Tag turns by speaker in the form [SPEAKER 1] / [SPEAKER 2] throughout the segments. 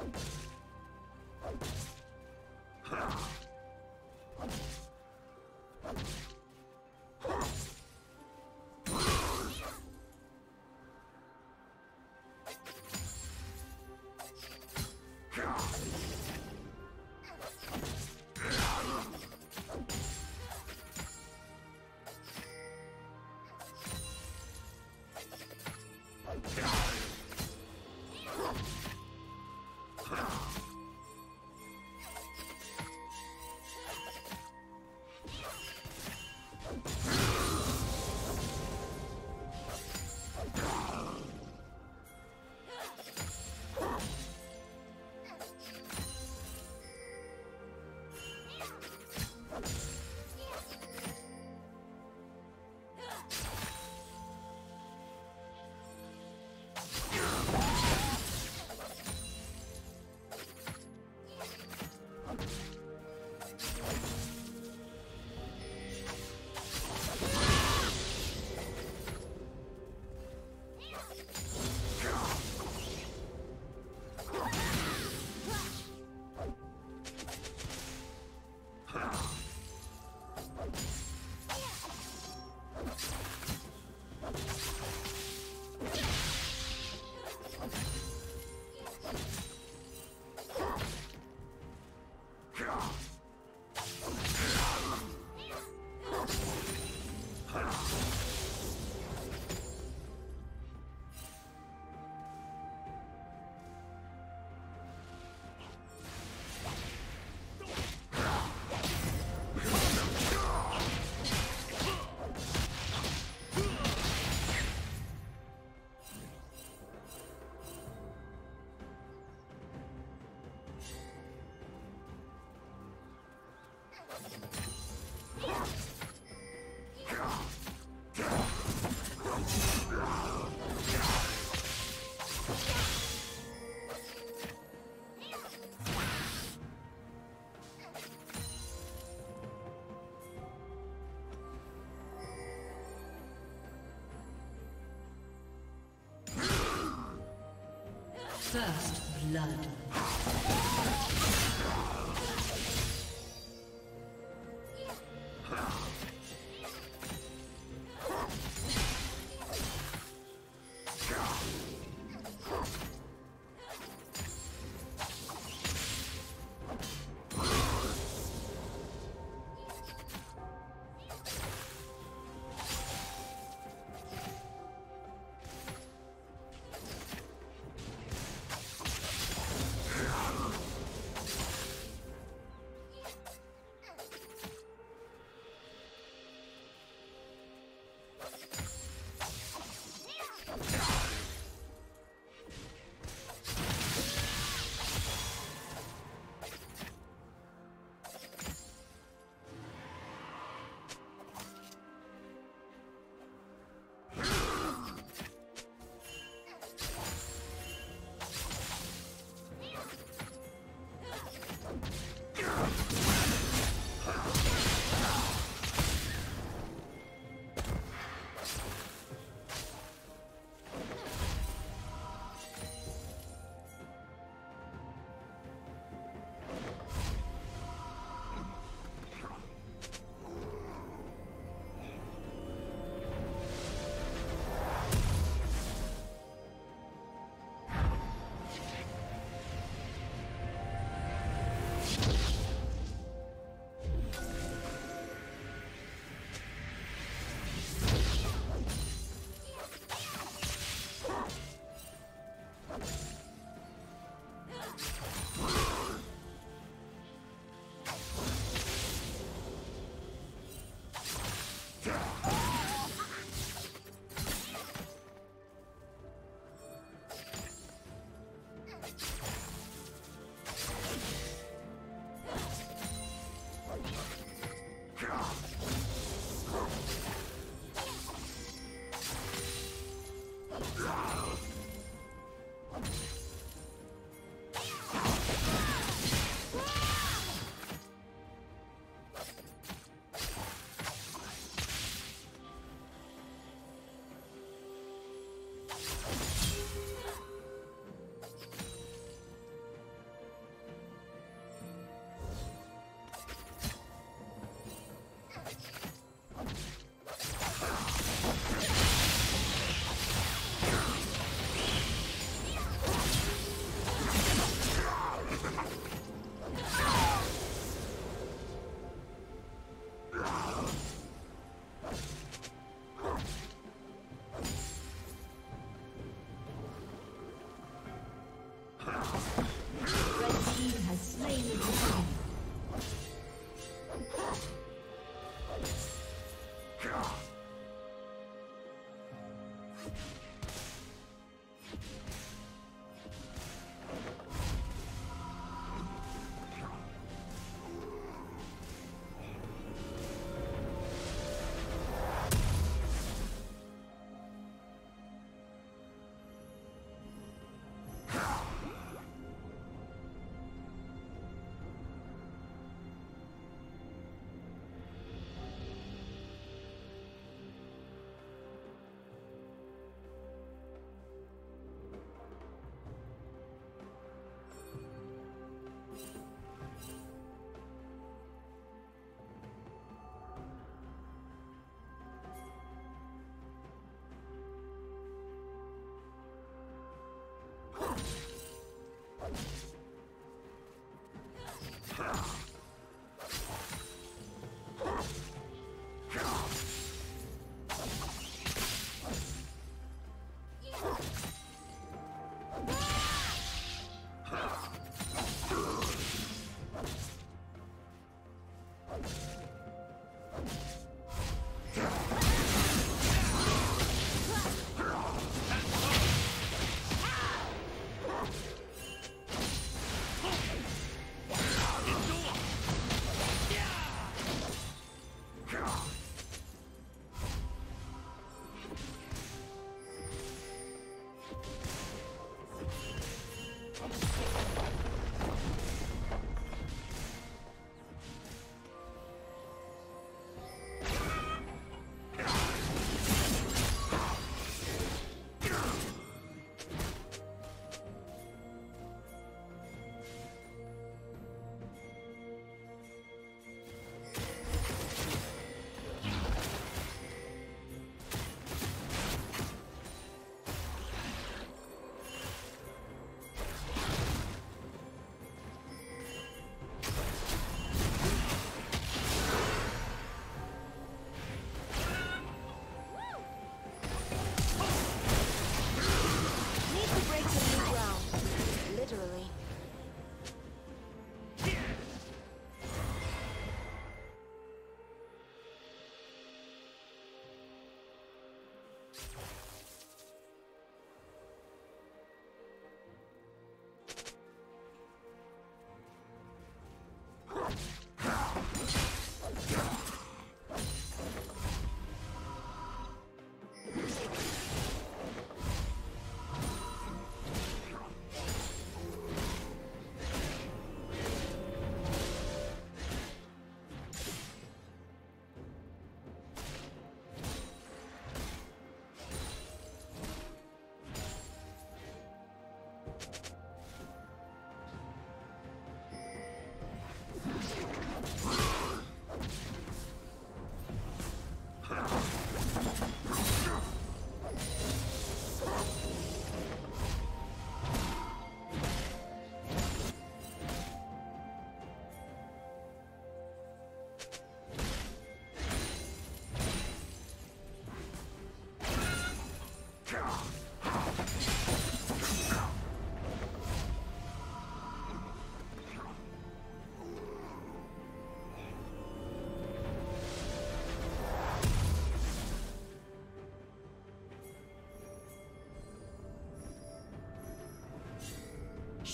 [SPEAKER 1] you First blood.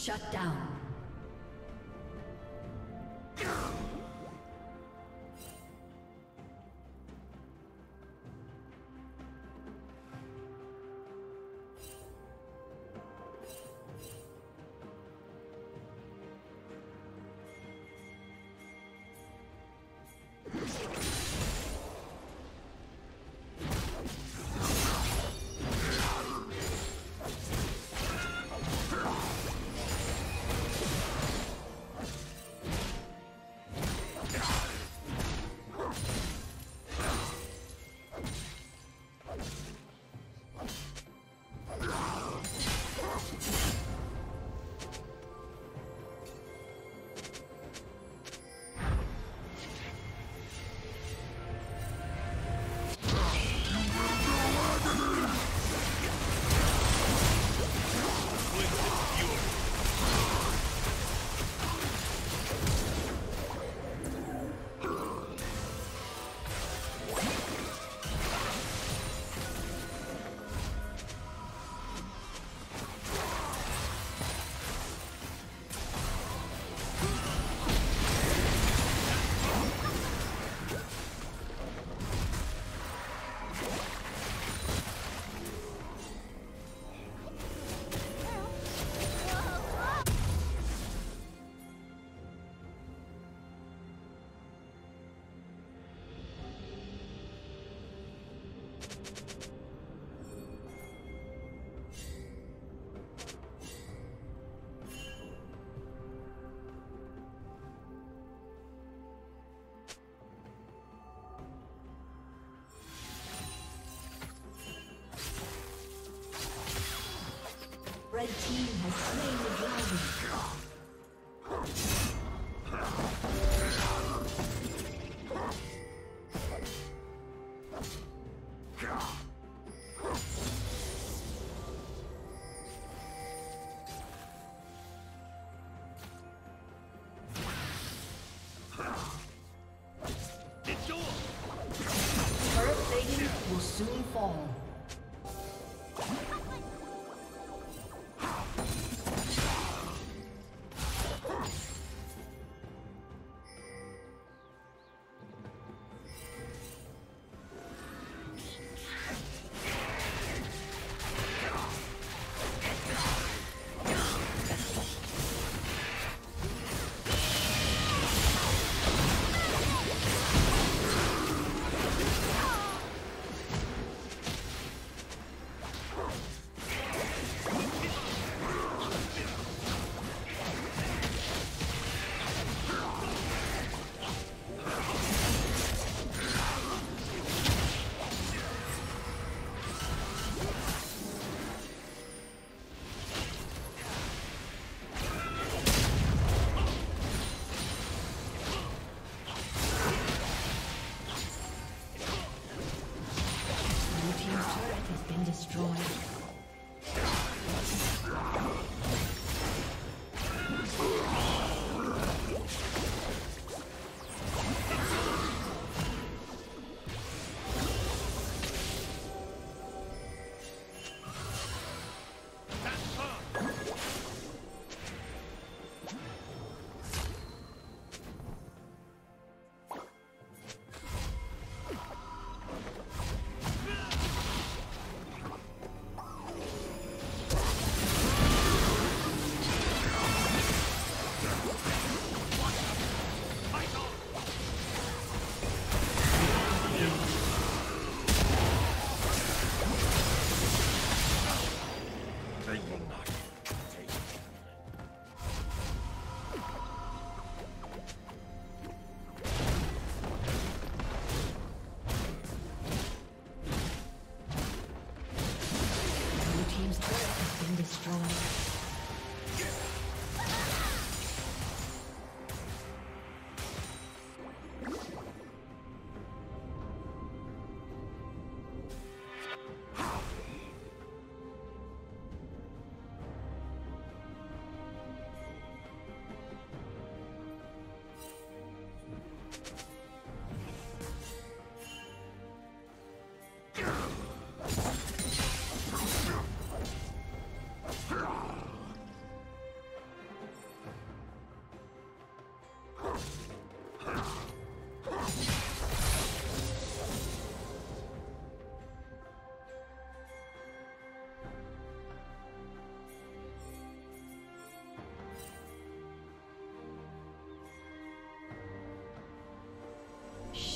[SPEAKER 1] Shut down. Red team has slain the dragon. God.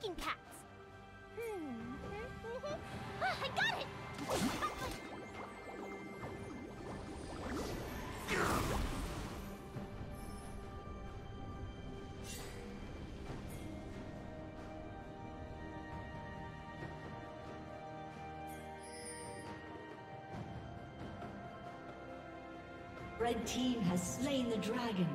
[SPEAKER 2] Thinking caps. Hmm. Ah, I got it.
[SPEAKER 1] Red team has slain the dragon.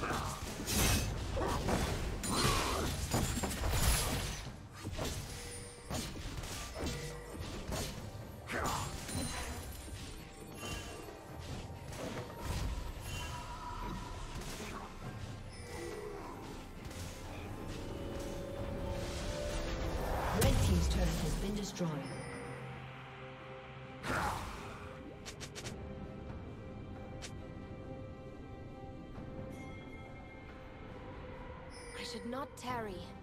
[SPEAKER 2] Yeah. Should not tarry.